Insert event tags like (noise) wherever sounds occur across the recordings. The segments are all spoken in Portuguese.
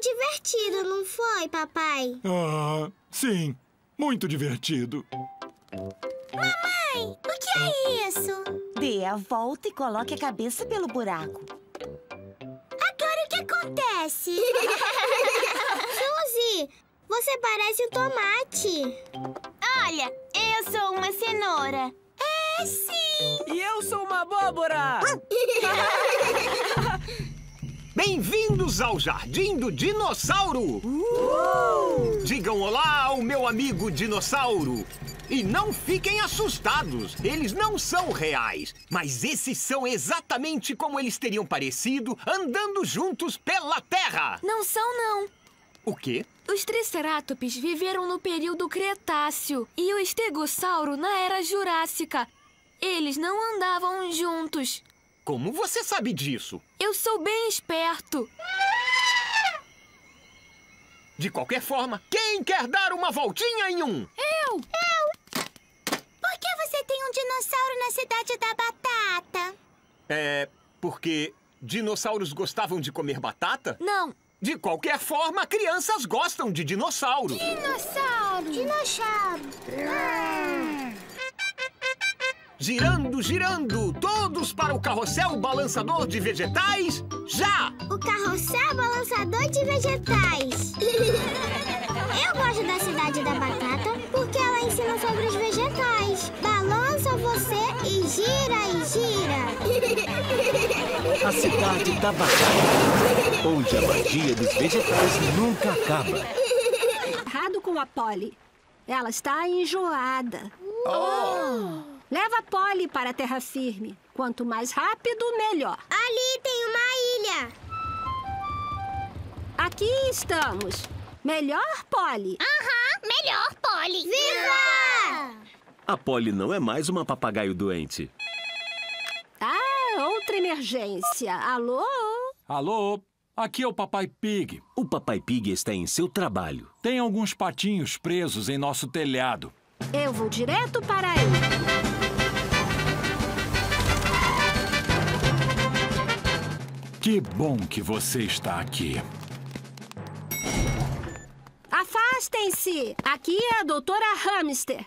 divertido, não foi, papai? Ah, sim. Muito divertido. Mamãe, o que é isso? Dê a volta e coloque a cabeça pelo buraco. Agora o que acontece? (laughs) Suzy, você parece um tomate. Olha, eu sou uma cenoura. É sim! E eu sou uma abóbora! (laughs) Bem-vindos ao Jardim do Dinossauro! Digam olá ao meu amigo dinossauro! E não fiquem assustados, eles não são reais. Mas esses são exatamente como eles teriam parecido andando juntos pela Terra! Não são, não. O quê? Os Triceratops viveram no período Cretáceo e o Estegossauro na Era Jurássica. Eles não andavam juntos. Como você sabe disso? Eu sou bem esperto. De qualquer forma, quem quer dar uma voltinha em um? Eu! Por que você tem um dinossauro na cidade da batata? É. porque dinossauros gostavam de comer batata? Não, De qualquer forma, crianças gostam de dinossauro. Dinossauro! Dinossauro! Girando, girando, todos para o carrossel balançador de vegetais, já! O carrossel balançador de vegetais. (laughs) Eu gosto da cidade da batata porque ela ensina sobre os vegetais. Você e gira e gira. (laughs) A cidade da batata, onde a magia dos vegetais nunca acaba. Errado com a Polly. Ela está enjoada. Leva a Polly para a terra firme. Quanto mais rápido, melhor. Ali tem uma ilha. Aqui estamos. Melhor, Polly? Aham, melhor, Polly. Viva! A Polly não é mais uma papagaio doente. Ah, outra emergência. Alô? Alô? Aqui é o Papai Pig. O Papai Pig está em seu trabalho. Tem alguns patinhos presos em nosso telhado. Eu vou direto para aí. Que bom que você está aqui. Afastem-se! Aqui é a doutora Hamster.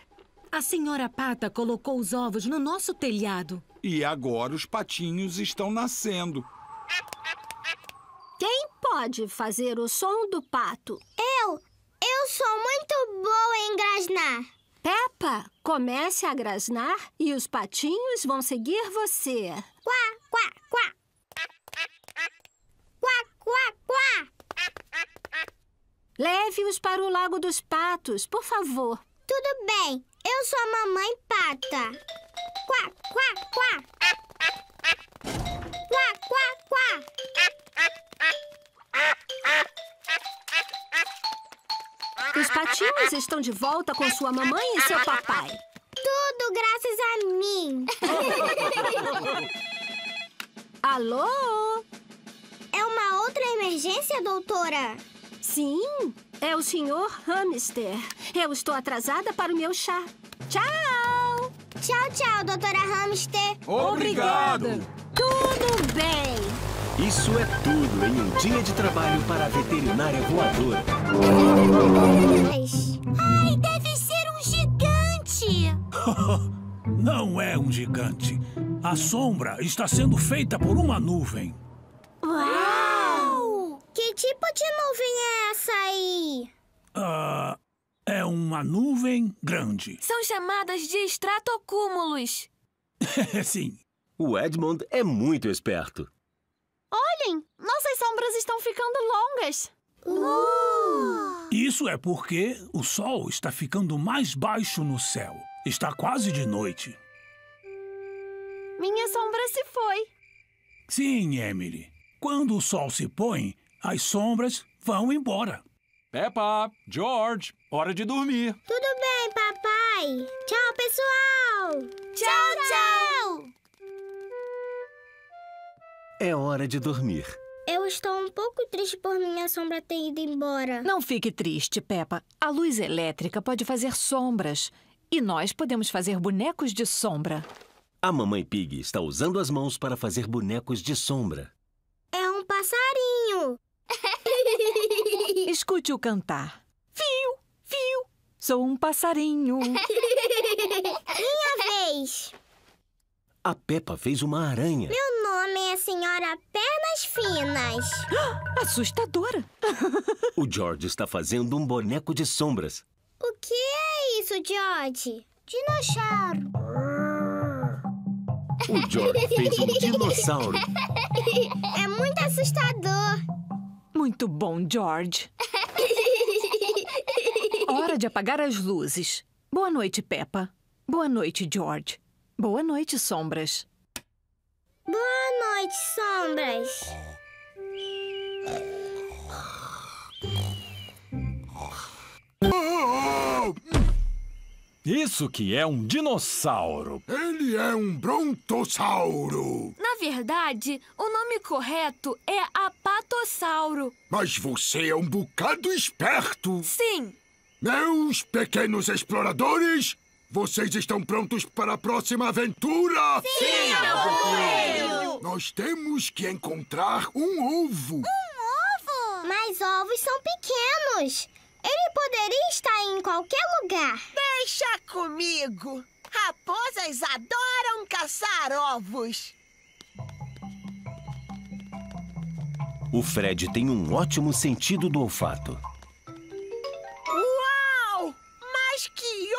A senhora Pata colocou os ovos no nosso telhado. E agora os patinhos estão nascendo. Quem pode fazer o som do pato? Eu, eu sou muito boa em grasnar. Peppa, comece a grasnar e os patinhos vão seguir você. Quá, quá, quá. Quá, quá, quá. Leve-os para o Lago dos Patos, por favor. Tudo bem, eu sou a mamãe pata. Quá, quá, quá. Quá, quá, quá. Os patinhos estão de volta com sua mamãe e seu papai. Tudo graças a mim. (laughs) Alô? É uma outra emergência, doutora? Sim, é o senhor Hamster. Eu estou atrasada para o meu chá. Tchau! Tchau, tchau, doutora Hamster. Obrigado! Tudo bem. Isso é tudo em um dia de trabalho para a veterinária voadora. Ai, deve ser um gigante. (laughs) Não é um gigante. A sombra está sendo feita por uma nuvem. Uau! Que tipo de nuvem é aí? Ah, é uma nuvem grande. são chamadas de estratocúmulos. (laughs) Sim. O Edmond é muito esperto. Olhem, nossas sombras estão ficando longas. Isso é porque o sol está ficando mais baixo no céu. Está quase de noite. Minha sombra se foi. Sim, Emily. Quando o sol se põe, as sombras vão embora. Peppa, George, hora de dormir. Tudo bem, papai. Tchau, pessoal. Tchau, tchau. É hora de dormir. Eu estou um pouco triste por minha sombra ter ido embora. Não fique triste, Peppa. A luz elétrica pode fazer sombras. E nós podemos fazer bonecos de sombra. A mamãe Pig está usando as mãos para fazer bonecos de sombra. É um passarinho. (laughs) Escute-o cantar. Fio, fio, sou um passarinho. (laughs) Minha vez. A Peppa fez uma aranha. Meu nome é Senhora Pernas Finas. (gasps) Assustadora. (laughs) O George está fazendo um boneco de sombras. O que é isso, George? Dinossauro. O George fez um dinossauro. (laughs) É muito assustador. Muito bom, George. (laughs) Hora de apagar as luzes. Boa noite, Peppa. Boa noite, George. Boa noite, sombras. Boa noite, sombras. Isso que é um dinossauro. Ele é um brontossauro. Na verdade, o nome correto é apatossauro. Mas você é um bocado esperto. Sim. Meus pequenos exploradores, vocês estão prontos para a próxima aventura? Sim, abuelo! Nós temos que encontrar um ovo. Um ovo? Mas ovos são pequenos. Ele poderia estar em qualquer lugar. Deixa comigo. Raposas adoram caçar ovos. O Fred tem um ótimo sentido do olfato. Uau! Mas que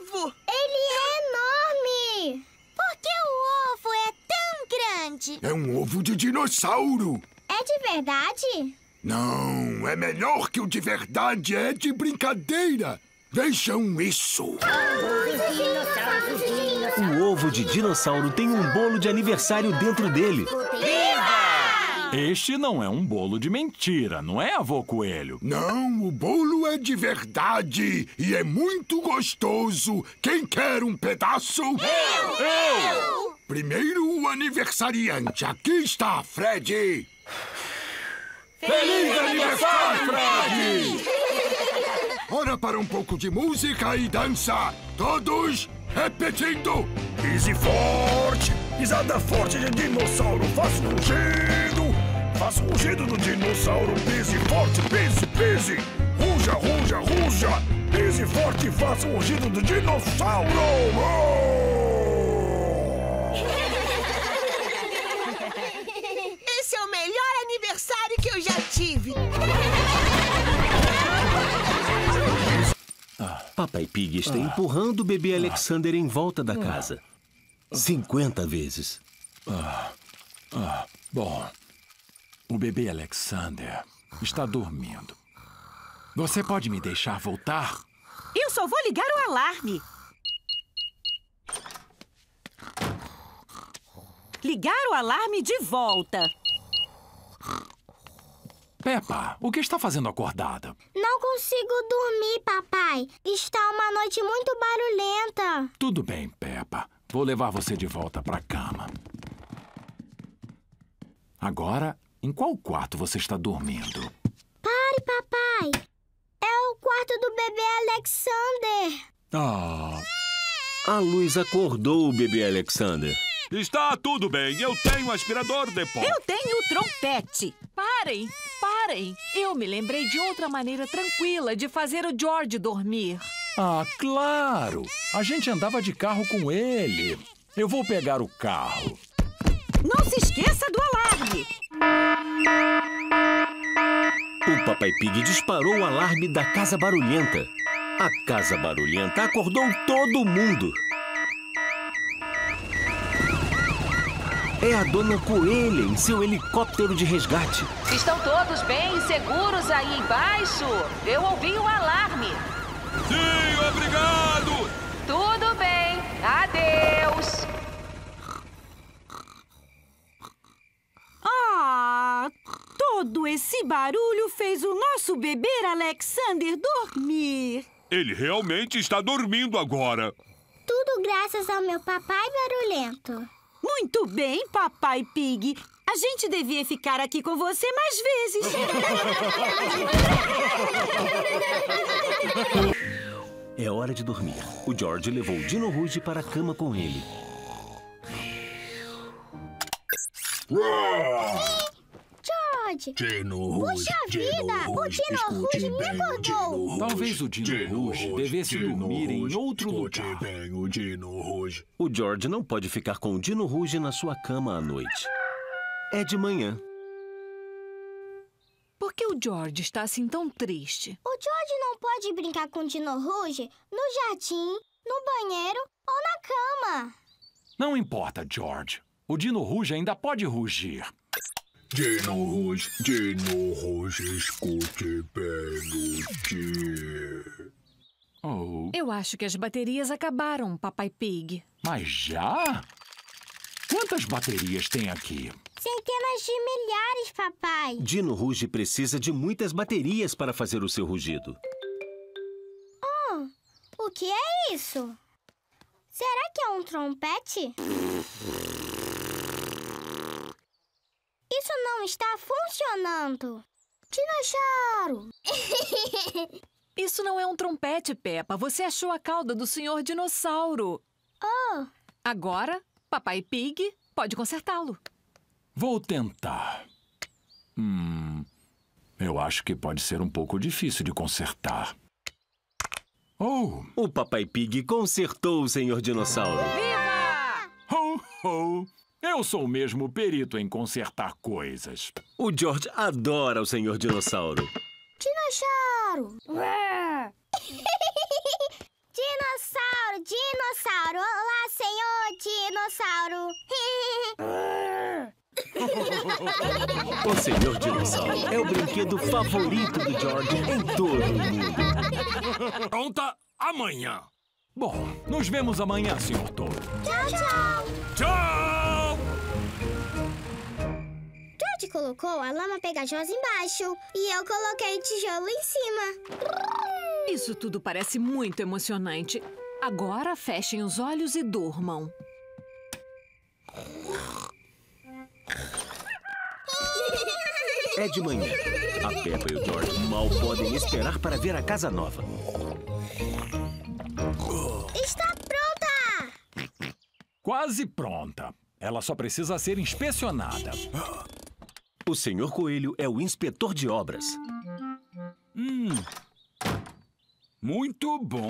ovo! Ele é enorme! Por que o ovo é tão grande? É um ovo de dinossauro. É de verdade? Não, é melhor que o de verdade, é de brincadeira. Vejam isso. O ovo de dinossauro tem um bolo de aniversário dentro dele. Este não é um bolo de mentira, não é, avô coelho? Não, o bolo é de verdade e é muito gostoso. Quem quer um pedaço? Eu! Eu! Primeiro o aniversariante. Aqui está, Fred. Feliz aniversário, Fred! Hora para um pouco de música e dança. Todos repetindo. Pise forte, pisada forte de dinossauro, faça um rugido. Faça o rugido do dinossauro, pise forte, pise, pise. Ruja, ruja, ruja. Pise forte e faça o rugido do dinossauro. (laughs) Esse é o melhor aniversário que eu já tive. Papai Pig está empurrando o bebê Alexander em volta da casa. 50 vezes. Ah, ah, bom, o bebê Alexander está dormindo. Você pode me deixar voltar? Eu só vou ligar o alarme. Ligar o alarme de volta. Peppa, o que está fazendo acordada? Não consigo dormir, papai. Está uma noite muito barulhenta. Tudo bem, Peppa. Vou levar você de volta para a cama. Agora, em qual quarto você está dormindo? Pare, papai. É o quarto do bebê Alexander. Ah. A luz acordou o bebê Alexander. Está tudo bem, eu tenho aspirador de pó. Eu tenho o trompete. Parem, parem. Eu me lembrei de outra maneira tranquila de fazer o George dormir. Ah, claro! A gente andava de carro com ele. Eu vou pegar o carro. Não se esqueça do alarme. O Papai Pig disparou o alarme da casa barulhenta. A casa barulhenta acordou todo mundo. É a Dona Coelha em seu helicóptero de resgate. Estão todos bem e seguros aí embaixo? Eu ouvi o alarme. Sim, obrigado! Tudo bem. Adeus. Ah, todo esse barulho fez o nosso bebê Alexander dormir. Ele realmente está dormindo agora. Tudo graças ao meu papai barulhento. Muito bem, Papai Pig. A gente devia ficar aqui com você mais vezes. É hora de dormir. O George levou o Dino Rouge para a cama com ele. George! Dino Puxa vida! O Dino Rouge me acordou! Talvez o Dino Rouge devesse dormir em outro lugar. bem o Dino Rouge. O George não pode ficar com o Dino Rouge na sua cama à noite. É de manhã. Por que o George está assim tão triste? O George não pode brincar com o Dino Rouge no jardim, no banheiro ou na cama. Não importa, George. O Dino Rouge ainda pode rugir. Dino Rouge, Dino Rouge, escute bem o. Oh, Eu acho que as baterias acabaram, Papai Pig. mas já? Quantas baterias tem aqui? Centenas de milhares, papai. Dino Rouge precisa de muitas baterias para fazer o seu rugido. Oh, o que é isso? Será que é um trompete? Isso não está funcionando. Dinossauro! (laughs) Isso não é um trompete, Peppa. Você achou a cauda do senhor dinossauro. Oh, Agora, Papai Pig pode consertá-lo. Vou tentar. Hum. Eu acho que pode ser um pouco difícil de consertar. Oh! O Papai Pig consertou o senhor dinossauro. Ho, ho! Eu sou mesmo perito em consertar coisas. O George adora o senhor dinossauro. dinossauro! (laughs) dinossauro, dinossauro! Olá, senhor dinossauro! (laughs) O senhor dinossauro é o brinquedo favorito do George em todo o mundo. Pronta amanhã. Bom, nos vemos amanhã, senhor Touro. tchau, tchau! Tchau! George colocou a lama pegajosa embaixo e eu coloquei tijolo em cima. Isso tudo parece muito emocionante. Agora fechem os olhos e durmam. É de manhã. A Peppa e o George mal podem esperar para ver a casa nova. Está pronta! Quase pronta. Ela só precisa ser inspecionada. O senhor Coelho é o inspetor de obras. Hum. Muito bom.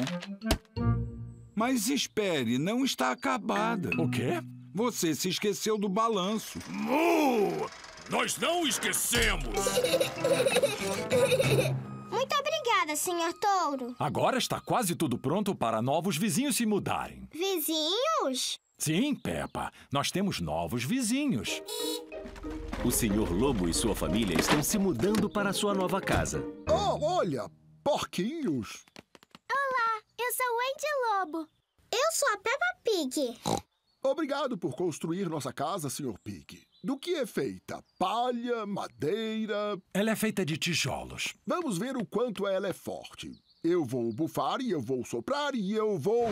Mas espere, não está acabada. O quê? Você se esqueceu do balanço. Mu! Nós não esquecemos! (laughs) Muito obrigada, senhor Touro. Agora está quase tudo pronto para novos vizinhos se mudarem. Vizinhos? Sim, Peppa, nós temos novos vizinhos. O senhor Lobo e sua família estão se mudando para a sua nova casa. Oh, olha, porquinhos. Olá, eu sou o Andy Lobo. Eu sou a Peppa Pig. Obrigado por construir nossa casa, Sr. Pig. Do que é feita? Palha, madeira. Ela é feita de tijolos. Vamos ver o quanto ela é forte. Eu vou bufar e eu vou soprar e eu vou.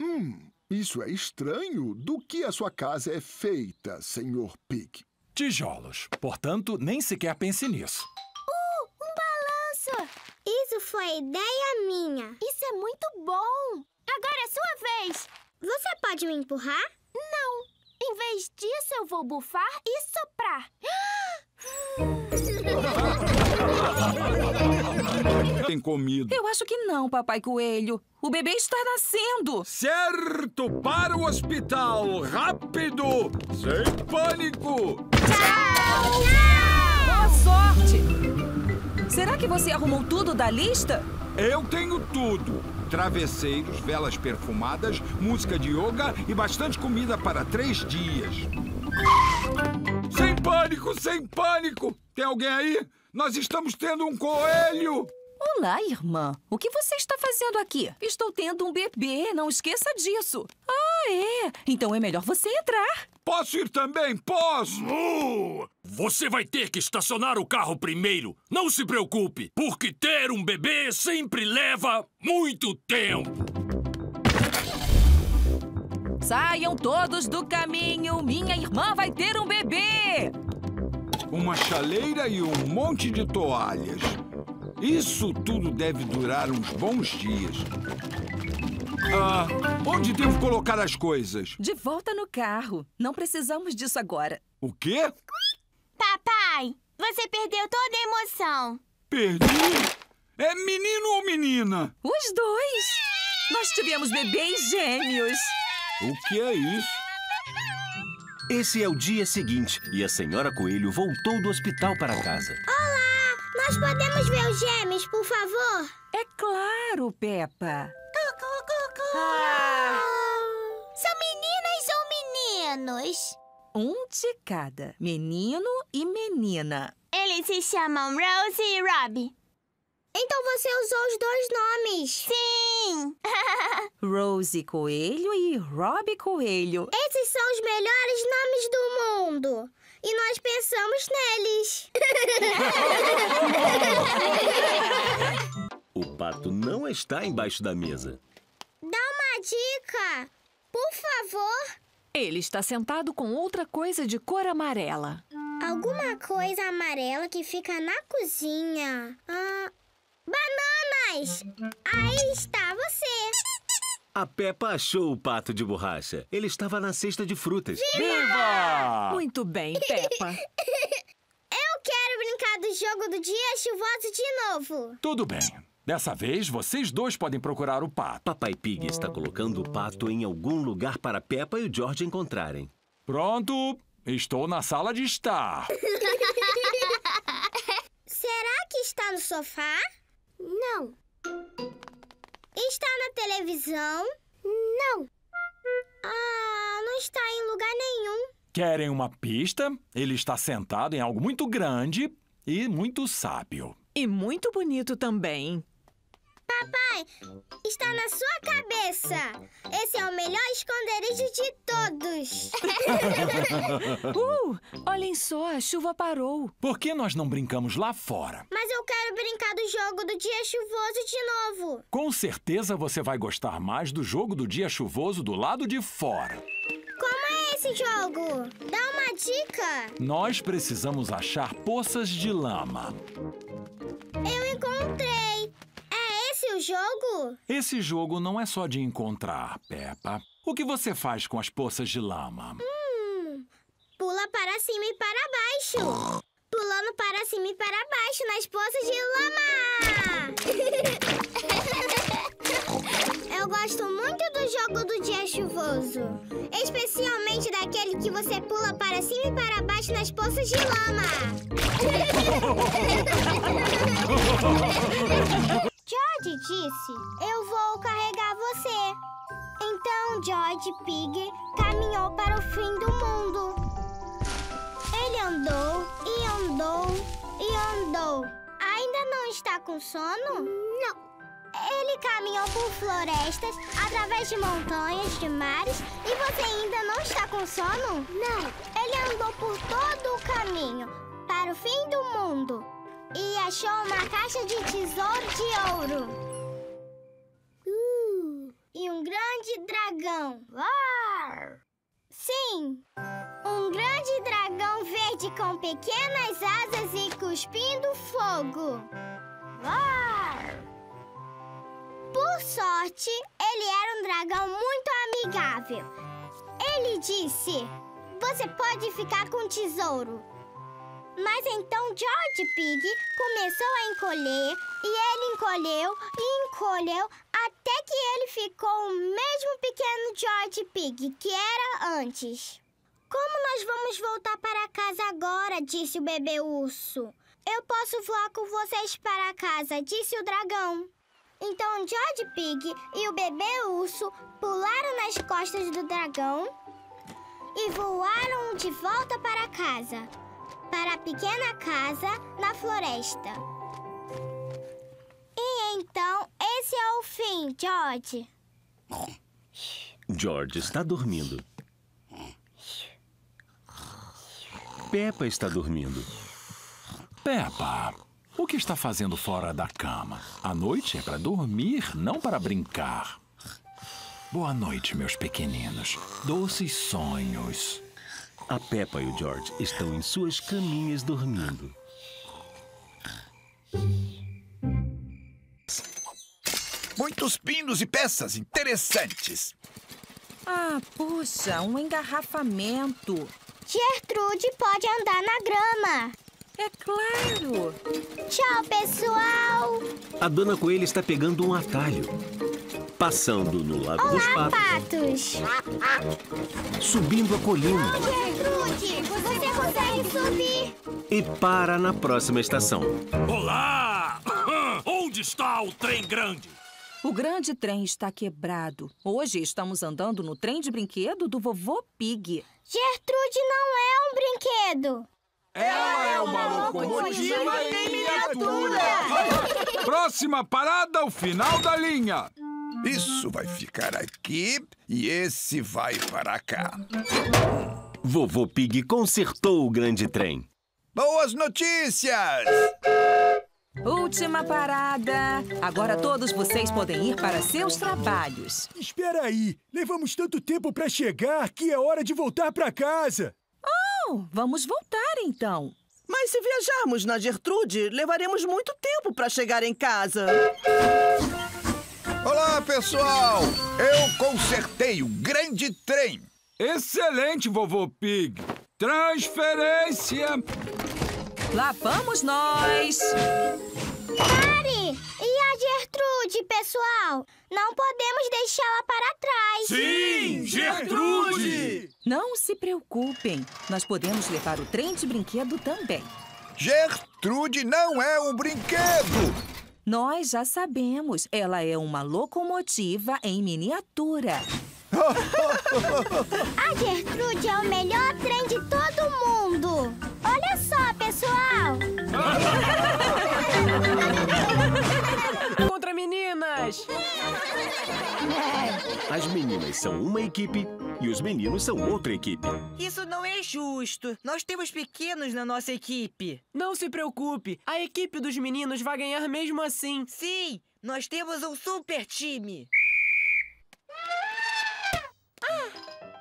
Hum, isso é estranho. Do que a sua casa é feita, Sr. Pig? Tijolos. Portanto, nem sequer pense nisso. Uh, um balanço! Isso foi ideia minha. Isso é muito bom. Agora é sua vez. Você pode me empurrar? Não. Em vez disso, eu vou bufar e soprar. (gasps) (laughs) Tem comida. Eu acho que não, Papai Coelho. O bebê está nascendo. Certo! Para o hospital! Rápido! Sem pânico! Boa sorte! Será que você arrumou tudo da lista? Eu tenho tudo: travesseiros, velas perfumadas, música de yoga e bastante comida para três dias. Sem pânico, sem pânico! Tem alguém aí? Nós estamos tendo um coelho! Olá, irmã. O que você está fazendo aqui? Estou tendo um bebê, não esqueça disso. Ah, é? Então é melhor você entrar. Posso ir também? Posso! Mu! Você vai ter que estacionar o carro primeiro. Não se preocupe, porque ter um bebê sempre leva muito tempo. Saiam todos do caminho! Minha irmã vai ter um bebê! Uma chaleira e um monte de toalhas. Isso tudo deve durar uns bons dias. Ah, onde devo colocar as coisas? De volta no carro. Não precisamos disso agora. O quê? Papai, você perdeu toda a emoção. Perdi? É menino ou menina? Os dois! Nós tivemos bebês gêmeos. O que é isso? Esse é o dia seguinte e a senhora Coelho voltou do hospital para casa. Olá! Nós podemos ver os gêmeos, por favor? É claro, Peppa. Ah. São meninas ou meninos? Um de cada, menino e menina. Eles se chamam Rose e Robbie. Então você usou os dois nomes. Sim! (laughs) Rose Coelho e Robbie Coelho. Esses são os melhores nomes do mundo. E nós pensamos neles. (laughs) o pato não está embaixo da mesa. Dá uma dica, por favor. Ele está sentado com outra coisa de cor amarela. Alguma coisa amarela que fica na cozinha. Ah, bananas! Aí está você. A Peppa achou o pato de borracha. Ele estava na cesta de frutas. Viva! Muito bem, Peppa. (laughs) Eu quero brincar do jogo do dia chuvoso de novo. Tudo bem. Dessa vez, vocês dois podem procurar o pato. Papai Pig está colocando o pato em algum lugar para Peppa e o George encontrarem. Pronto. Estou na sala de estar. (laughs) Será que está no sofá? Não. Está na televisão? Não. Ah, não está em lugar nenhum. Querem uma pista? Ele está sentado em algo muito grande e muito sábio. E muito bonito também. Papai, está na sua cabeça. Esse é o melhor esconderijo de todos. (laughs) uh, olhem só, a chuva parou. Por que nós não brincamos lá fora? Mas eu quero brincar do jogo do dia chuvoso de novo. Com certeza você vai gostar mais do jogo do dia chuvoso do lado de fora. Como é esse jogo? Dá uma dica. Nós precisamos achar poças de lama. Eu encontrei. Esse o jogo? Esse jogo não é só de encontrar, Peppa. O que você faz com as poças de lama? Hum, pula para cima e para baixo. Pulando para cima e para baixo nas poças de lama. (laughs) Eu gosto muito do jogo do dia chuvoso. Especialmente daquele que você pula para cima e para baixo nas poças de lama. (laughs) George disse: Eu vou carregar você. Então George Pig caminhou para o fim do mundo. Ele andou e andou e andou. Ainda não está com sono? Não. Ele caminhou por florestas, através de montanhas, de mares, e você ainda não está com sono? Não. Ele andou por todo o caminho, para o fim do mundo, e achou uma caixa de tesouro de ouro. Uh, e um grande dragão. Uar! Sim, um grande dragão verde com pequenas asas e cuspindo fogo. Uar! Por sorte, ele era um dragão muito amigável. Ele disse: Você pode ficar com o tesouro. Mas então George Pig começou a encolher e ele encolheu e encolheu até que ele ficou o mesmo pequeno George Pig que era antes. Como nós vamos voltar para casa agora? disse o bebê urso. Eu posso voar com vocês para casa, disse o dragão. Então George Pig e o bebê urso pularam nas costas do dragão e voaram de volta para casa para a pequena casa na floresta. E então, esse é o fim, George. George está dormindo. Peppa está dormindo. Peppa, o que está fazendo fora da cama? A noite é para dormir, não para brincar. Boa noite, meus pequeninos. Doces sonhos. A Peppa e o George estão em suas caminhas dormindo. Muitos pinos e peças interessantes. Ah, puxa, um engarrafamento. Gertrude pode andar na grama. É claro. Tchau, pessoal. A Dona Coelha está pegando um atalho. Passando no Lago dos Olá, Patos. patos. Subindo a colina. Gertrude, você consegue subir. E para na próxima estação. Olá! (coughs) Onde está o trem grande? O grande trem está quebrado. Hoje estamos andando no trem de brinquedo do vovô Pig. Gertrude não é um brinquedo. Ela é uma locomotiva em miniatura. Próxima parada, o final da linha. Isso vai ficar aqui e esse vai para cá. Vovô Pig consertou o grande trem. Boas notícias! Última parada. Agora todos vocês podem ir para seus trabalhos. Espera aí, levamos tanto tempo para chegar que é hora de voltar para casa. Vamos voltar então. Mas se viajarmos na Gertrude, levaremos muito tempo para chegar em casa. Olá, pessoal! Eu consertei o grande trem. Excelente, vovô Pig. Transferência. Lá vamos nós. Pare! E a Gertrude, pessoal? Não podemos deixá-la para trás. Sim, Gertrude! Não se preocupem. Nós podemos levar o trem de brinquedo também. Gertrude não é um brinquedo. Nós já sabemos. Ela é uma locomotiva em miniatura. (laughs) A Gertrude é o melhor As meninas são uma equipe e os meninos são outra equipe. Isso não é justo. Nós temos pequenos na nossa equipe. Não se preocupe, a equipe dos meninos vai ganhar mesmo assim. Sim, nós temos um super time.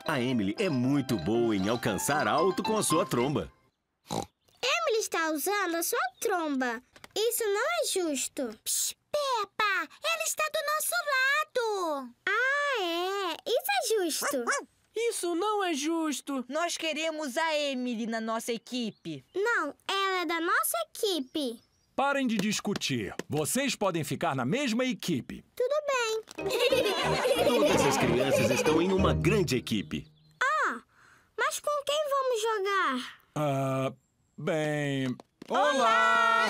A Emily é muito boa em alcançar alto com a sua tromba. Emily está usando a sua tromba. Isso não é justo. Psh, Peppa, ela está do nosso lado. Ah, é. Isso é justo. Isso não é justo. Nós queremos a Emily na nossa equipe. Não, ela é da nossa equipe. Parem de discutir. Vocês podem ficar na mesma equipe. Tudo bem. (laughs) Todas as crianças estão em uma grande equipe. Ah, mas com quem vamos jogar? Ah, bem. Olá!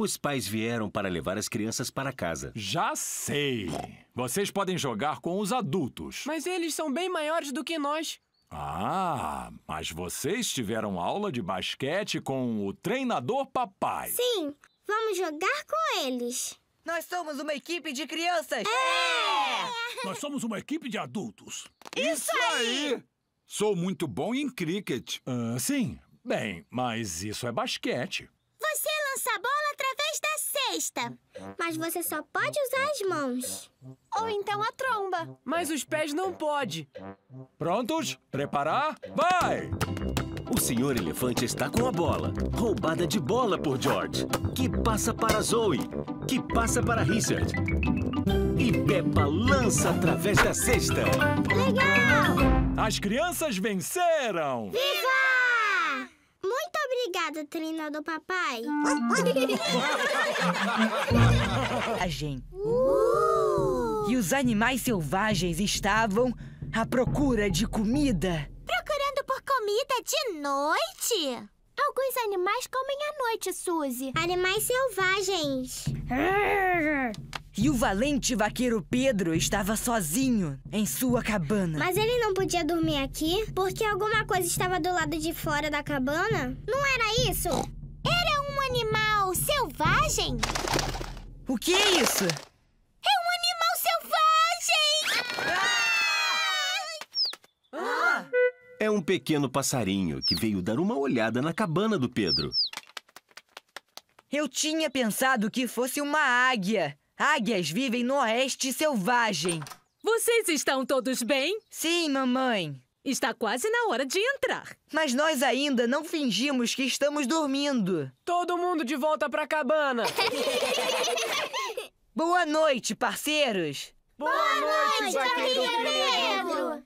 Os pais vieram para levar as crianças para casa. Já sei. Vocês podem jogar com os adultos. Mas eles são bem maiores do que nós. Ah, mas vocês tiveram aula de basquete com o treinador papai. Sim, vamos jogar com eles. Nós somos uma equipe de crianças. É! Nós somos uma equipe de adultos. Isso aí! Sou muito bom em cricket. Ah, sim. Bem, mas isso é basquete. Você lança a bola cesta. Mas você só pode usar as mãos. Ou então a tromba. Mas os pés não pode. Prontos? Preparar? Vai! O senhor elefante está com a bola, roubada de bola por George, que passa para Zoe, que passa para Richard. E Peppa lança através da cesta. Legal! As crianças venceram! Viva! Obrigada, treinador papai. A gente. E os animais selvagens estavam à procura de comida. Procurando por comida de noite? Alguns animais comem à noite, Suzy. Animais selvagens. E o valente vaqueiro Pedro estava sozinho em sua cabana. Mas ele não podia dormir aqui porque alguma coisa estava do lado de fora da cabana? Não era isso? Era um animal selvagem? O que é isso? É um animal selvagem! É um pequeno passarinho que veio dar uma olhada na cabana do Pedro. Eu tinha pensado que fosse uma águia. Águias vivem no oeste selvagem. Vocês estão todos bem? Sim, mamãe. Está quase na hora de entrar. Mas nós ainda não fingimos que estamos dormindo. Todo mundo de volta pra cabana. (laughs) Boa noite, parceiros. Boa, noite, vaqueiro Pedro.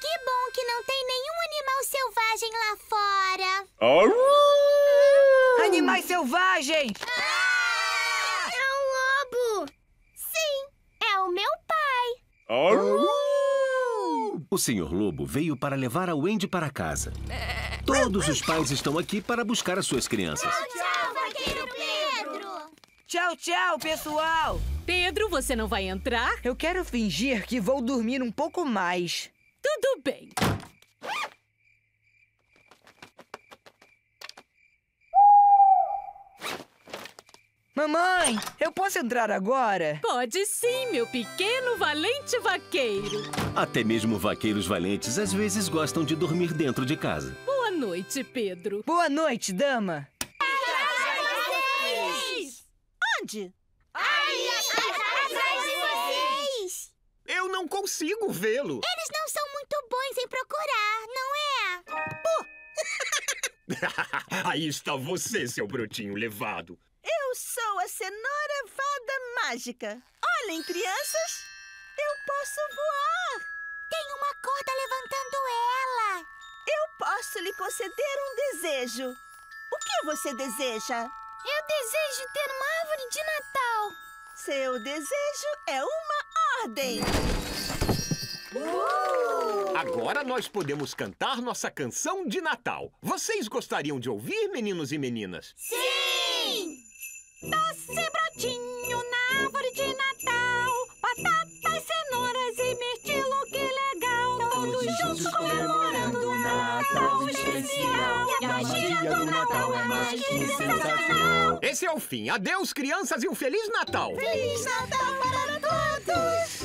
Que bom que não tem nenhum animal selvagem lá fora. Animais selvagens! É um lobo! Sim, é o meu pai. O Senhor Lobo veio para levar a Wendy para casa. Todos os pais estão aqui para buscar as suas crianças. Tchau, vaqueiro Pedro. Tchau, tchau, pessoal! Pedro, você não vai entrar? Eu quero fingir que vou dormir um pouco mais. Tudo bem. Mamãe, eu posso entrar agora? Pode sim, meu pequeno valente vaqueiro. Até mesmo vaqueiros valentes às vezes gostam de dormir dentro de casa. Boa noite, Pedro. Boa noite, dama. Onde? Aí, atrás de vocês. Eu não consigo vê-lo. Eles não são muito bons em procurar, não é? (laughs) Aí está você, seu brotinho levado. Eu sou a cenoura fada mágica. Olhem, crianças, eu posso voar. Tem uma corda levantando ela. Eu posso lhe conceder um desejo. O que você deseja? Eu desejo ter uma árvore de Natal. Seu desejo é uma ordem. Agora nós podemos cantar nossa canção de Natal. Vocês gostariam de ouvir, meninos e meninas? Sim! Doce brotinho na árvore de Natal. Batatas, cenouras e mirtilo, que legal. Todos juntos comemorando o Natal especial. E a magia do Natal é mais que sensacional. Esse é o fim. Adeus, crianças, e um Feliz Natal! Feliz Natal para todos!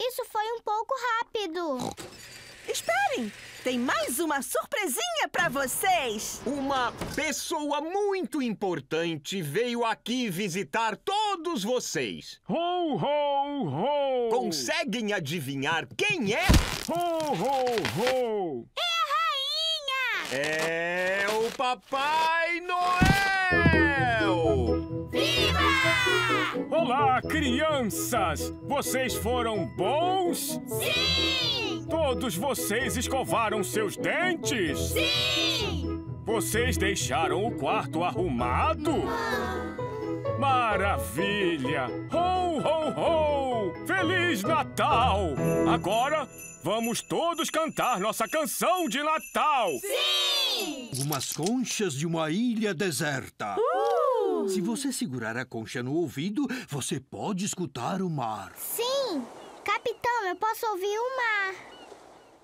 Isso foi um pouco rápido. Esperem! Tem mais uma surpresinha para vocês! Uma pessoa muito importante veio aqui visitar todos vocês. Ho, ho, ho! Conseguem adivinhar quem é? Ho, ho, ho! É a rainha! É o Papai Noel! Olá, crianças! Vocês foram bons? Sim! Todos vocês escovaram seus dentes? Sim! Vocês deixaram o quarto arrumado? Maravilha! Ho, ho, ho! Feliz Natal! Agora vamos todos cantar nossa canção de Natal! Sim! Umas conchas de uma ilha deserta. Uh! Se você segurar a concha no ouvido, você pode escutar o mar. Sim! Capitão, eu posso ouvir o mar.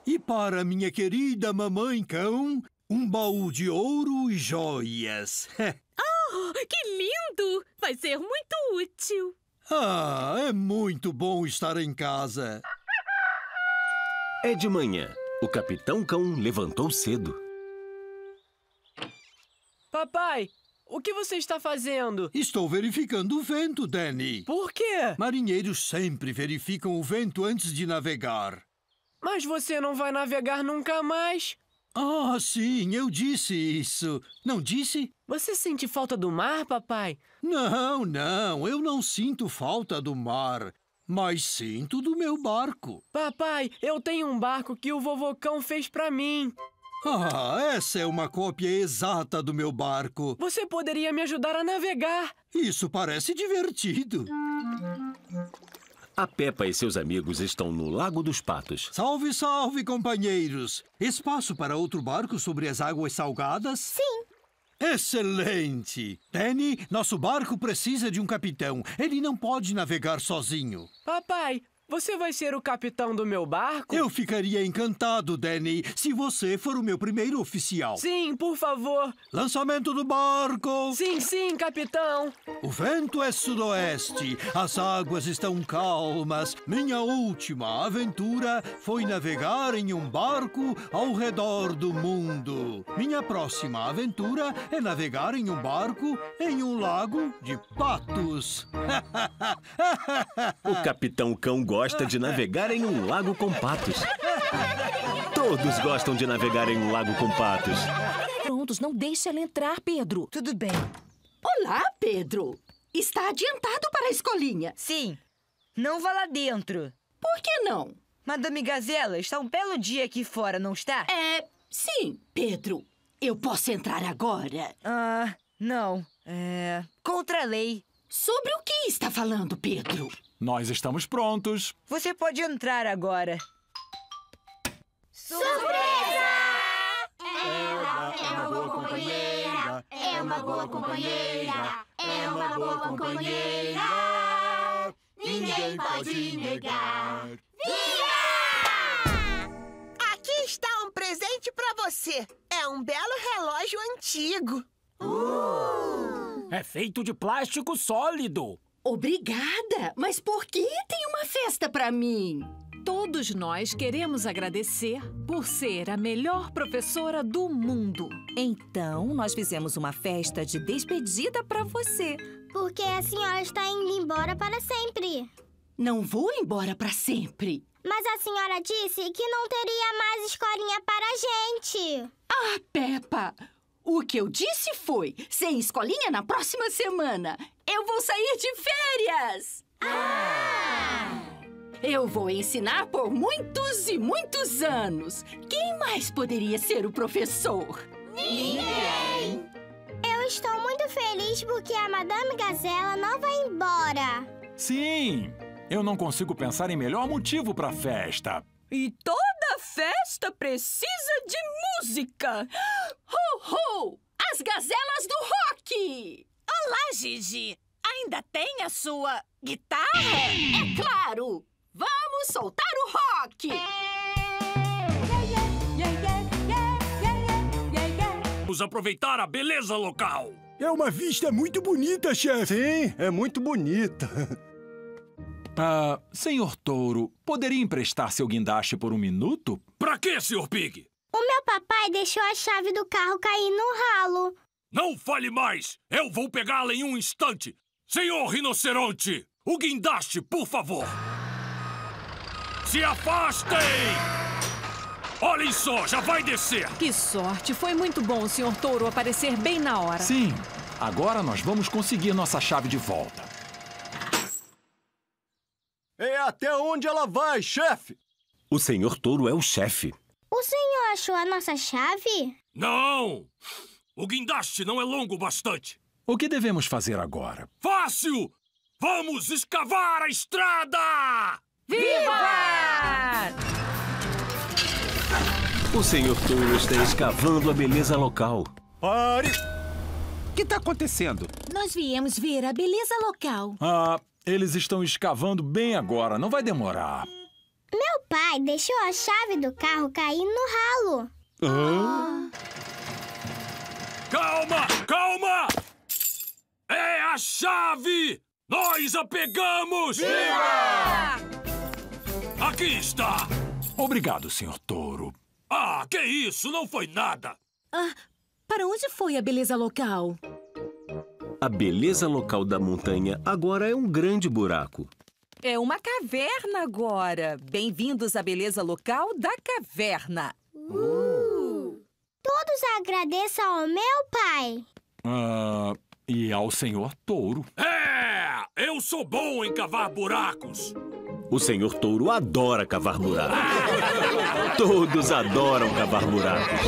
E para minha querida mamãe cão, um baú de ouro e joias. (laughs) Oh, que lindo! Vai ser muito útil. ah, é muito bom estar em casa. É de manhã. O capitão cão levantou cedo. Papai, o que você está fazendo? Estou verificando o vento, Danny. Por quê? Marinheiros sempre verificam o vento antes de navegar. Mas você não vai navegar nunca mais. Ah, sim, eu disse isso. Não disse? Você sente falta do mar, papai? Não, não, eu não sinto falta do mar, mas sinto do meu barco. Papai, eu tenho um barco que o vovocão fez pra mim. Ah, essa é uma cópia exata do meu barco. Você poderia me ajudar a navegar. Isso parece divertido. A Peppa e seus amigos estão no Lago dos Patos. Salve, salve, companheiros! Espaço para outro barco sobre as águas salgadas? Sim. Excelente! Danny, nosso barco precisa de um capitão. Ele não pode navegar sozinho. Papai, você vai ser o capitão do meu barco? Eu ficaria encantado, Danny, se você for o meu primeiro oficial. Sim, por favor. Lançamento do barco. Sim, sim, capitão. O vento é sudoeste, as águas estão calmas. Minha última aventura foi navegar em um barco ao redor do mundo. Minha próxima aventura é navegar em um barco em um lago de patos. (laughs) O Capitão Cão gosta de navegar em um lago com patos. Todos gostam de navegar em um lago com patos. Prontos, não deixe ela entrar, Pedro. Tudo bem. Olá, Pedro. Está adiantado para a escolinha. Sim. Não vá lá dentro. Por que não? Madame Gazela, está um belo dia aqui fora, não está? É, sim, Pedro. Eu posso entrar agora? Ah, não. É. Contra a lei. Sobre o que está falando, Pedro? Nós estamos prontos. Você pode entrar agora. Surpresa! Ela é uma boa companheira, é uma boa companheira, é uma boa companheira. Ninguém pode negar. Aqui está um presente pra você. É um belo relógio antigo. É feito de plástico sólido. Obrigada, mas por que tem uma festa pra mim? Todos nós queremos agradecer por ser a melhor professora do mundo. Então, nós fizemos uma festa de despedida para você. Porque a senhora está indo embora para sempre. Não vou embora pra sempre. Mas a senhora disse que não teria mais escolinha para a gente. Ah, Peppa! O que eu disse foi: sem escolinha na próxima semana. Eu vou sair de férias! Ah! Eu vou ensinar por muitos e muitos anos. Quem mais poderia ser o professor? Ninguém! Eu estou muito feliz porque a Madame Gazela não vai embora. Sim, eu não consigo pensar em melhor motivo para a festa. E toda festa precisa de música. (gasps) Ho, ho! As gazelas do rock! Olá, Gigi. Ainda tem a sua guitarra? É claro! Vamos soltar o rock! Vamos aproveitar a beleza local. É uma vista muito bonita, chefe. Sim, é muito bonita. Ah, senhor Touro, poderia emprestar seu guindaste por um minuto? Pra quê, Sr. Pig? O meu papai deixou a chave do carro cair no ralo. Não fale mais! Eu vou pegá-la em um instante! Senhor Rinoceronte, o guindaste, por favor! Se afastem! Olhem só, já vai descer! Que sorte! Foi muito bom o Sr. Touro aparecer bem na hora. Sim, agora nós vamos conseguir nossa chave de volta. É até onde ela vai, chefe? O Senhor Touro é o chefe. O senhor achou a nossa chave? Não! O guindaste não é longo bastante. O que devemos fazer agora? Fácil! Vamos escavar a estrada! Viva! O Senhor Touro está escavando a beleza local. Pare! O que está acontecendo? Nós viemos ver a beleza local. Ah, eles estão escavando bem agora, não vai demorar. Meu pai deixou a chave do carro cair no ralo. Hã? Calma, calma! É a chave! Nós a pegamos! Viva! Aqui está! Obrigado, senhor Touro. Ah, que isso? Não foi nada! Ah, para onde foi a beleza local? A beleza local da montanha agora é um grande buraco. É uma caverna agora. Bem-vindos à beleza local da caverna. Uh. Todos agradeçam ao meu pai. Ah, e ao senhor Touro. É! Eu sou bom em cavar buracos! O Senhor Touro adora cavar buracos. Todos adoram cavar buracos.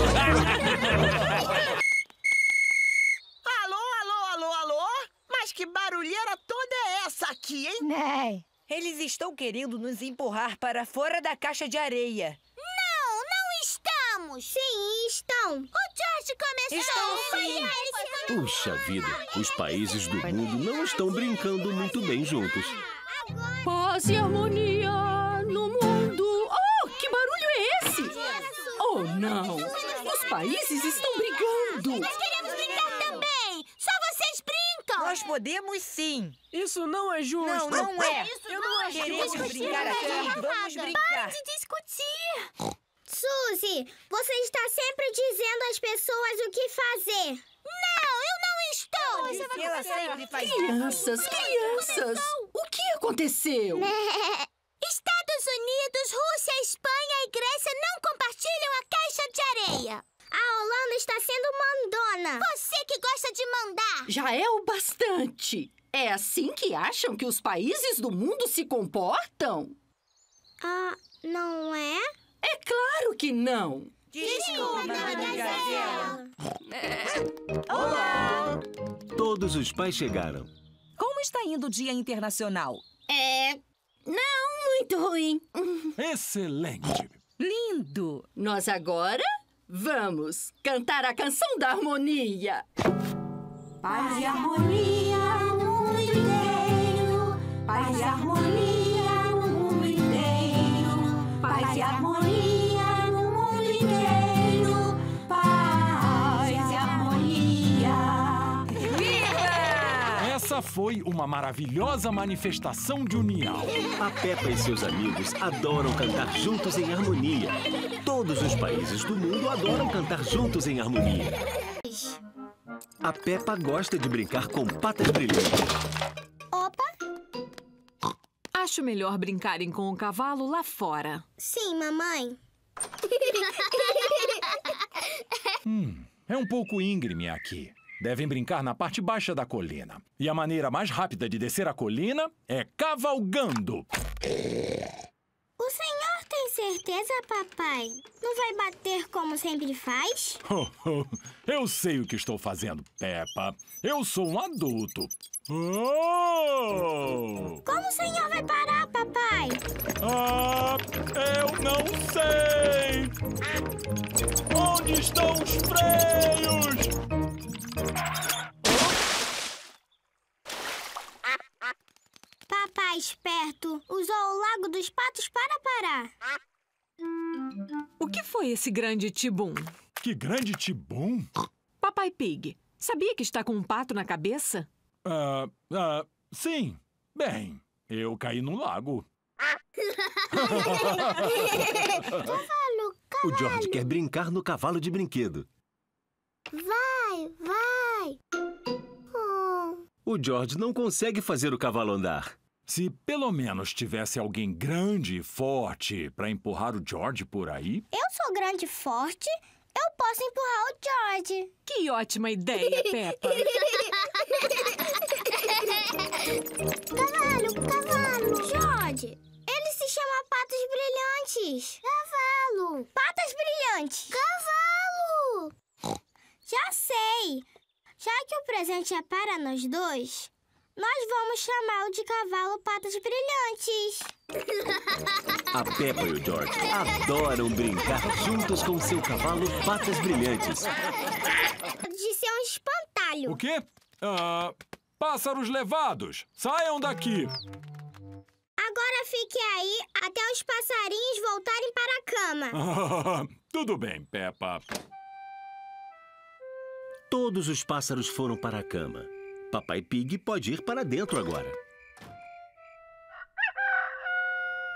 Alô, alô, alô, alô? Mas que barulheira toda é essa aqui, hein? Né? Eles estão querendo nos empurrar para fora da caixa de areia. Estamos. Sim, estão. O George começou. Estão sim. Puxa vida, os países do mundo não estão brincando muito bem juntos. Paz e harmonia no mundo. Oh, que barulho é esse? Oh, não. Os países estão brigando. Nós queremos brincar também! Só vocês brincam! Nós podemos sim. Isso não é justo. Não, não é. Isso Eu não não é acho Queremos justo. brincar aqui. Vamos brincar. Pare de discutir! Suzy, você está sempre dizendo às pessoas o que fazer. Não, eu não estou! Ela sempre faz Crianças, crianças. O que aconteceu? (laughs) Estados Unidos, Rússia, Espanha e Grécia não compartilham a caixa de areia. A Holanda está sendo mandona. Você que gosta de mandar. Já é o bastante. É assim que acham que os países do mundo se comportam? Ah, não é? É claro que não. Desculpa, Dona Gazela. Olá! Todos os pais chegaram. Como está indo o Dia Internacional? É. Não muito ruim. Excelente. Lindo! Nós agora vamos cantar a canção da harmonia. Paz e harmonia no mundo inteiro. Paz e harmonia no mundo inteiro. Paz e harmonia inteiro. Paz e harmonia. Essa foi uma maravilhosa manifestação de união. A Peppa e seus amigos adoram cantar juntos em harmonia. Todos os países do mundo adoram cantar juntos em harmonia. A Peppa gosta de brincar com patas brilhantes. Opa! Acho melhor brincarem com o cavalo lá fora. Sim, mamãe. Hum, é um pouco íngreme aqui. Devem brincar na parte baixa da colina. E a maneira mais rápida de descer a colina é cavalgando. O senhor tem certeza, papai? Não vai bater como sempre faz? (laughs) Eu sei o que estou fazendo, Peppa. Eu sou um adulto. Oh! Como o senhor vai parar, papai? Ah, eu não sei! Onde estão os freios? Papai esperto usou o Lago dos Patos para parar. O que foi esse grande tibum? Que grande tibum! Papai Pig, sabia que está com um pato na cabeça? Ah, ah, sim. Bem, eu caí num lago. Cavalo, (laughs) O George quer brincar no cavalo de brinquedo. vai, vai. Oh. O George não consegue fazer o cavalo andar. Se pelo menos tivesse alguém grande e forte para empurrar o George por aí. Eu sou grande e forte. Eu posso empurrar o George. Que ótima ideia, (laughs) Peppa. Cavalo, cavalo. George, ele se chama Patas Brilhantes. Cavalo. Patas Brilhantes. Cavalo. Já sei. Já que o presente é para nós dois, nós vamos chamá-lo de Cavalo Patas Brilhantes. (laughs) A Peppa e o George adoram brincar juntos com seu cavalo Patas Brilhantes. De ser um espantalho. O quê? Ah, pássaros levados! Saiam daqui! Agora fique aí até os passarinhos voltarem para a cama. (laughs) Tudo bem, Peppa. Todos os pássaros foram para a cama. Papai Pig pode ir para dentro agora.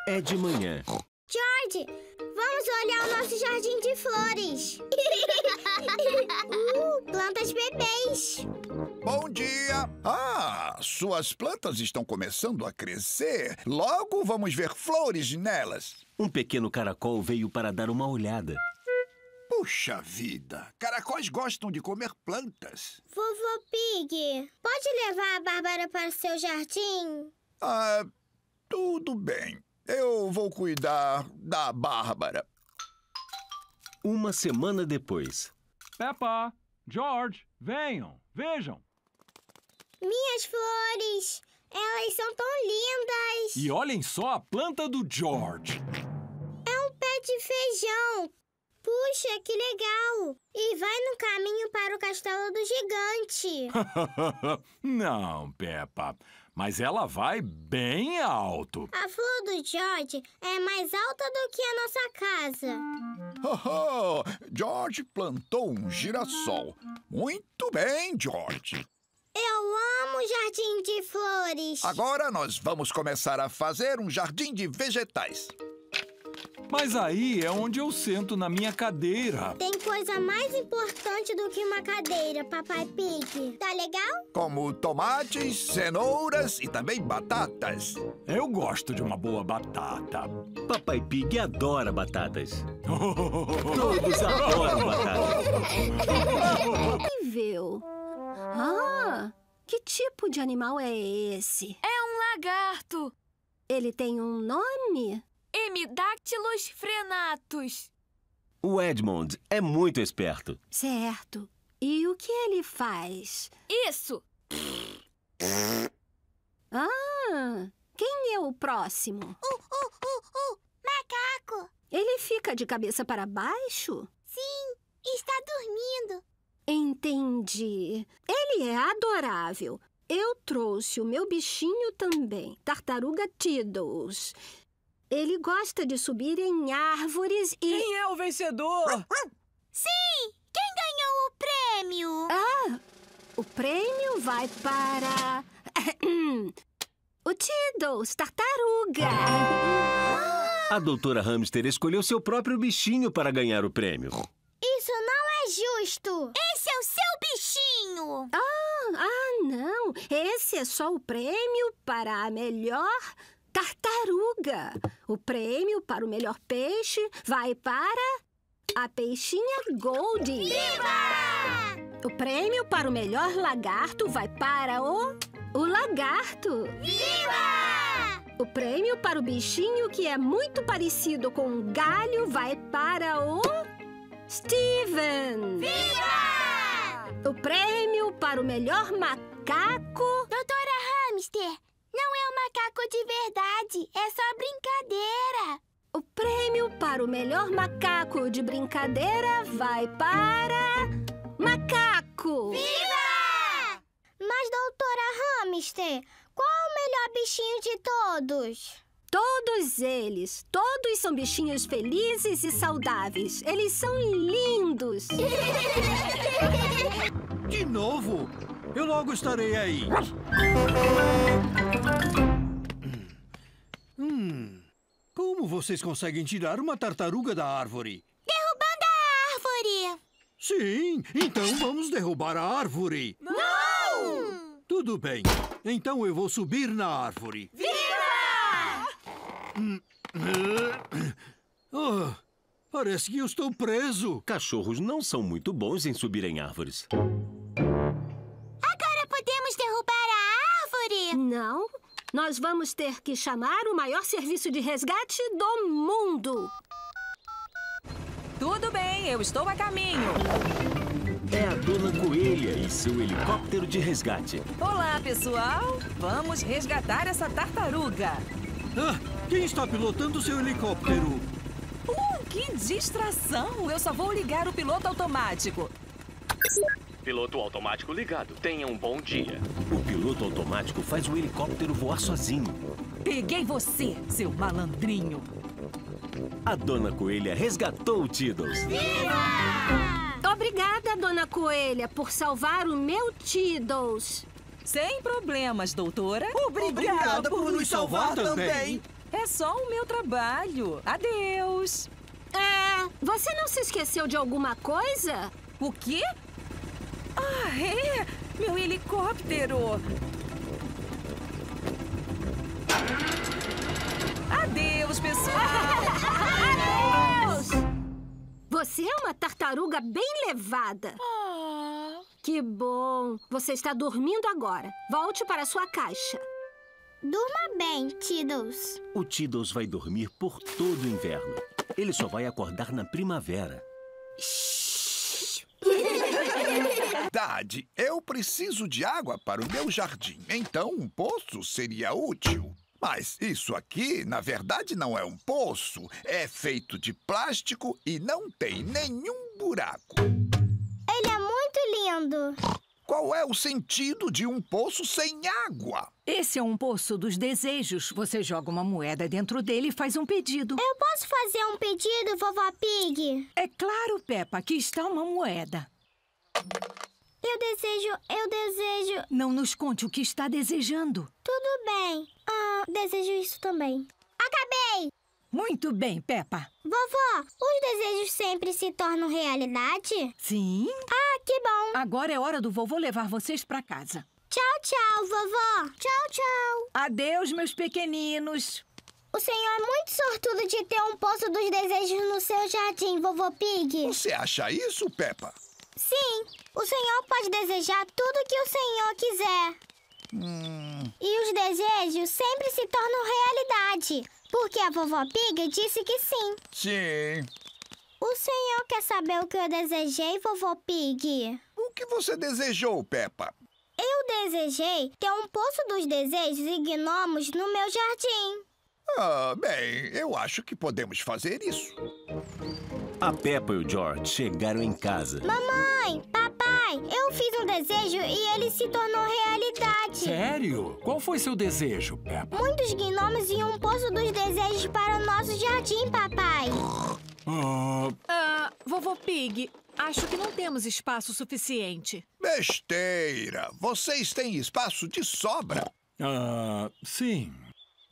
É de manhã. George, vamos olhar o nosso jardim de flores. (laughs) uh, plantas bebês. Bom dia! Ah, suas plantas estão começando a crescer. Logo vamos ver flores nelas. Um pequeno caracol veio para dar uma olhada. Puxa vida! Caracóis gostam de comer plantas. Vovô Pig, pode levar a Bárbara para o seu jardim? Ah, tudo bem. Eu vou cuidar da Bárbara. Uma semana depois. Peppa, George, venham, vejam. Minhas flores, elas são tão lindas. E olhem só a planta do George. É um pé de feijão. Puxa, que legal! E vai no caminho para o castelo do gigante. (laughs) Não, Peppa. mas ela vai bem alto. A flor do George é mais alta do que a nossa casa. Haha, (laughs) George plantou um girassol. Muito bem, George. Eu amo jardim de flores. Agora nós vamos começar a fazer um jardim de vegetais. Mas aí é onde eu sento na minha cadeira. Tem coisa mais importante do que uma cadeira, Papai Pig. Tá legal? Como tomates, cenouras e também batatas. Eu gosto de uma boa batata. Papai Pig adora batatas. (laughs) Todos adoram (laughs) batatas. Incrível. Ah, que tipo de animal é esse? É um lagarto. Ele tem um nome? Hemidactylus frenatus. O Edmond é muito esperto. Certo. E o que ele faz? Isso. Ah, quem é o próximo? Uh, uh, uh, uh, macaco. Ele fica de cabeça para baixo? Sim, está dormindo. Entendi. Ele é adorável. Eu trouxe o meu bichinho também, tartaruga Tiddles. Ele gosta de subir em árvores e. Quem é o vencedor? Sim! Quem ganhou o prêmio? Ah! O prêmio vai para. (clears throat) o Tiddles, tartaruga! A doutora Hamster escolheu seu próprio bichinho para ganhar o prêmio. Isso não é justo! Esse é o seu bichinho! Ah, ah, não! Esse é só o prêmio para a melhor tartaruga. O prêmio para o melhor peixe vai para a peixinha Goldie. Viva! O prêmio para o melhor lagarto vai para o o lagarto. Viva! O prêmio para o bichinho que é muito parecido com um galho vai para o Steven. Viva! O prêmio para o melhor macaco. Doutora Hamster, não é um macaco de verdade, é só brincadeira. O prêmio para o melhor macaco de brincadeira vai para. Macaco! Viva! Mas, doutora Hamster, qual é o melhor bichinho de todos? Todos eles. Todos são bichinhos felizes e saudáveis. Eles são lindos. (laughs) (laughs) De novo? Eu logo estarei aí. Hum. Como vocês conseguem tirar uma tartaruga da árvore? Derrubando a árvore! Sim, então vamos derrubar a árvore. Não! Tudo bem. Então eu vou subir na árvore. Viva! Hum. Oh, parece que eu estou preso. Cachorros não são muito bons em subir em árvores. Não. Nós vamos ter que chamar o maior serviço de resgate do mundo. Tudo bem, eu estou a caminho. É a Dona Coelha e seu helicóptero de resgate. Olá, pessoal. Vamos resgatar essa tartaruga. Ah, quem está pilotando seu helicóptero? Uh, que distração! Eu só vou ligar o piloto automático. Piloto automático ligado. Tenha um bom dia. O piloto automático faz o helicóptero voar sozinho. Peguei você, seu malandrinho. A Dona Coelha resgatou o Tiddles. Viva! Obrigada, Dona Coelha, por salvar o meu Tiddles. Sem problemas, doutora. Obrigada por nos salvar também. É só o meu trabalho. Adeus. É, você não se esqueceu de alguma coisa? O quê? Ah, é! Meu helicóptero! Adeus, pessoal! Adeus! Você é uma tartaruga bem levada. Ah. Que bom! Você está dormindo agora. Volte para sua caixa. Durma bem, Tiddles. O Tiddles vai dormir por todo o inverno. Ele só vai acordar na primavera. Verdade, eu preciso de água para o meu jardim, então um poço seria útil. Mas isso aqui, na verdade, não é um poço. É feito de plástico e não tem nenhum buraco. Ele é muito lindo. Qual é o sentido de um poço sem água? Esse é um poço dos desejos. Você joga uma moeda dentro dele e faz um pedido. Eu posso fazer um pedido, vovó Pig? É claro, Peppa, aqui está uma moeda. Eu desejo, eu desejo. Não nos conte o que está desejando. Tudo bem. Ah, desejo isso também. Acabei! Muito bem, Peppa. Vovó, os desejos sempre se tornam realidade? Sim. Ah, que bom. Agora é hora do vovô levar vocês para casa. Tchau, tchau, vovó. Tchau, tchau. Adeus, meus pequeninos. O senhor é muito sortudo de ter um poço dos desejos no seu jardim, vovô Pig. Você acha isso, Peppa? Sim, o senhor pode desejar tudo que o senhor quiser. Hum, E os desejos sempre se tornam realidade. Porque a vovó Pig disse que sim. sim. O senhor quer saber o que eu desejei, vovô Pig? O que você desejou, Peppa? Eu desejei ter um poço dos desejos e gnomos no meu jardim. Ah, bem, eu acho que podemos fazer isso. A Peppa e o George chegaram em casa. Mamãe, papai, eu fiz um desejo e ele se tornou realidade. Sério? Qual foi seu desejo, Peppa? Muitos gnomos e um poço dos desejos para o nosso jardim, papai. Ah, Ah, vovô Pig, acho que não temos espaço suficiente. Besteira! Vocês têm espaço de sobra. ah, sim.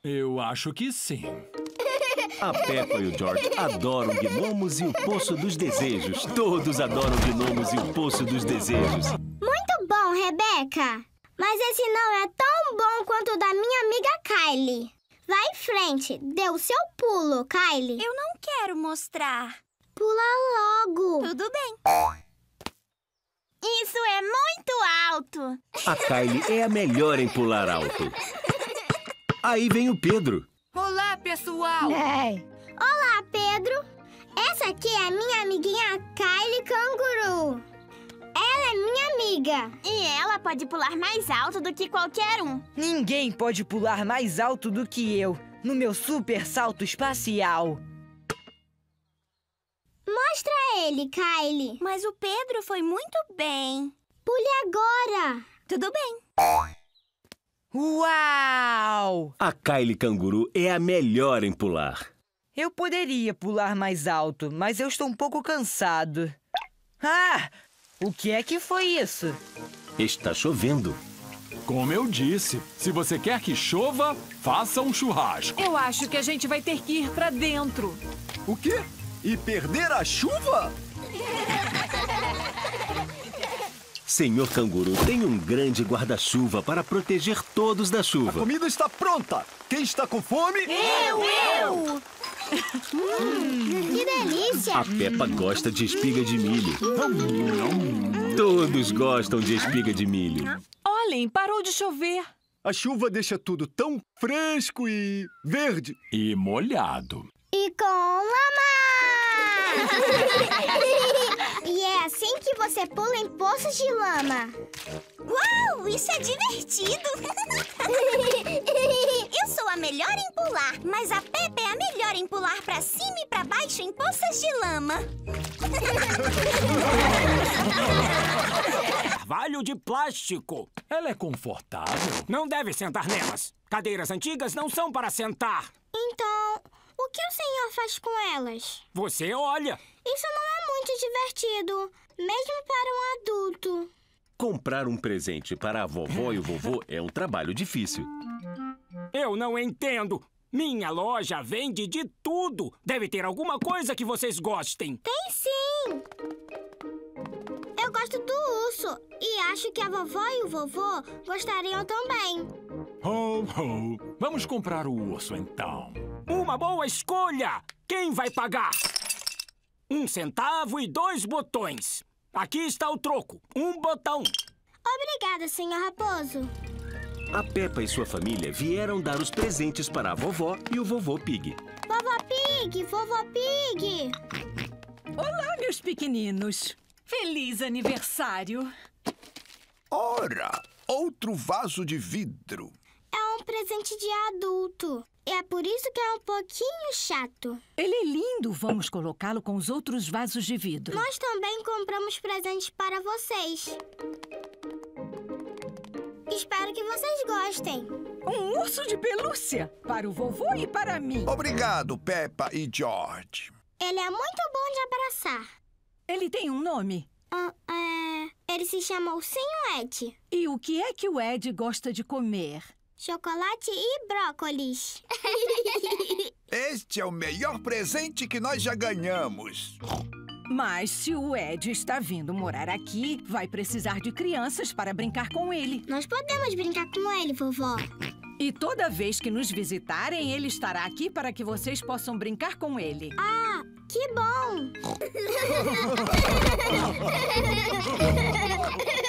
Eu acho que sim. (laughs) A Peppa e o George adoram gnomos e o Poço dos Desejos. Todos adoram gnomos e o Poço dos Desejos. Muito bom, Rebeca. Mas esse não é tão bom quanto o da minha amiga Kylie. Vai em frente, dê o seu pulo, Kylie. Eu não quero mostrar. Pula logo. Tudo bem. Isso é muito alto. A Kylie é a melhor em pular alto. Aí vem o Pedro. Olá, pessoal! Olá, Pedro. Essa aqui é a minha amiguinha Kylie Canguru. Ela é minha amiga. E ela pode pular mais alto do que qualquer um. Ninguém pode pular mais alto do que eu, no meu super salto espacial. Mostra ele, Kylie. Mas o Pedro foi muito bem. Pule agora. Tudo bem. Uau! A Kylie Canguru é a melhor em pular. Eu poderia pular mais alto, mas eu estou um pouco cansado. Ah! O que é que foi isso? Está chovendo. Como eu disse, se você quer que chova, faça um churrasco. Eu acho que a gente vai ter que ir pra dentro. O quê? E perder a chuva? (laughs) Senhor Canguru tem um grande guarda-chuva para proteger todos da A chuva. comida está pronta. Quem está com fome? Eu, eu! (laughs) Que delícia. A Peppa gosta de espiga de milho. Todos gostam de espiga de milho. Olhem, parou de chover. A chuva deixa tudo tão fresco e verde. E molhado. E com lama! (laughs) e é assim que você pula em poços de lama. Uau, isso é divertido! (laughs) Eu sou a melhor em pular, mas a Pepe é a melhor em pular pra cima e pra baixo em poças de lama. (laughs) Carvalho de plástico. Ela é confortável. Não deve sentar nelas. Cadeiras antigas não são para sentar. Então, o que o senhor faz com elas? Você olha. Isso não é muito divertido, mesmo para um adulto. Comprar um presente para a vovó e o vovô é um trabalho difícil. Eu não entendo. Minha loja vende de tudo. Deve ter alguma coisa que vocês gostem. Tem sim! Eu gosto do urso e acho que a vovó e o vovô gostariam também. Ho, ho. Vamos comprar o urso, então. Uma boa escolha! Quem vai pagar? Um centavo e dois botões. Aqui está o troco. Um botão. Obrigada, senhor Raposo. A Peppa e sua família vieram dar os presentes para a vovó e o vovô Pig. Vovó Pig, vovó Pig. Olá, meus pequeninos. Feliz aniversário. Ora, outro vaso de vidro. É um presente de adulto. É por isso que é um pouquinho chato. Ele é lindo. Vamos colocá-lo com os outros vasos de vidro. Nós também compramos presentes para vocês. Espero que vocês gostem. Um urso de pelúcia para o vovô e para mim. Obrigado, Peppa e George. Ele é muito bom de abraçar. Ele tem um nome? Ah, é... Ele se chama Ursinho Ed. E o que é que o Ed gosta de comer? Chocolate e brócolis. (laughs) Este é o melhor presente que nós já ganhamos. Mas se o Ed está vindo morar aqui, vai precisar de crianças para brincar com ele. Nós podemos brincar com ele, vovó. E toda vez que nos visitarem, ele estará aqui para que vocês possam brincar com ele. Ah, que bom! (laughs)